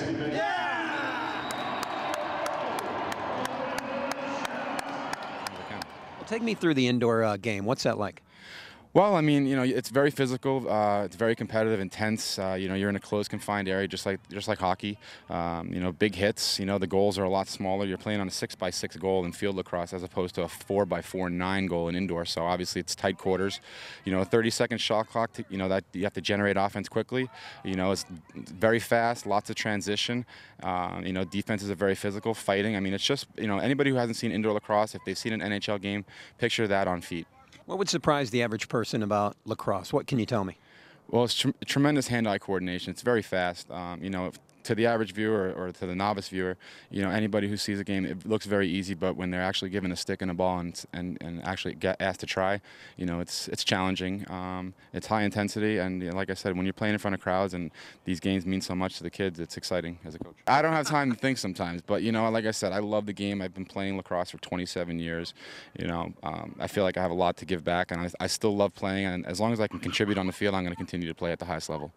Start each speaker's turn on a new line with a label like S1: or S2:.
S1: Yeah! Take me through the indoor uh, game. What's that like?
S2: Well, I mean, you know, it's very physical. Uh, it's very competitive, intense. Uh, you know, you're in a closed, confined area, just like just like hockey. Um, you know, big hits. You know, the goals are a lot smaller. You're playing on a six by six goal in field lacrosse as opposed to a four by four nine goal in indoor. So obviously, it's tight quarters. You know, a 30 second shot clock. To, you know that you have to generate offense quickly. You know, it's very fast. Lots of transition. Uh, you know, defenses are very physical, fighting. I mean, it's just you know anybody who hasn't seen indoor lacrosse, if they've seen an NHL game, picture that on feet.
S1: What would surprise the average person about lacrosse? What can you tell me?
S2: Well, it's tr tremendous hand-eye coordination. It's very fast. Um, you know, to the average viewer or to the novice viewer, you know, anybody who sees a game, it looks very easy, but when they're actually given a stick and a ball and, and, and actually get asked to try, you know, it's it's challenging. Um, it's high intensity, and you know, like I said, when you're playing in front of crowds and these games mean so much to the kids, it's exciting as a coach. I don't have time to think sometimes, but you know, like I said, I love the game. I've been playing lacrosse for 27 years. You know, um, I feel like I have a lot to give back, and I, I still love playing. And as long as I can contribute on the field, I'm going to continue to play at the highest level.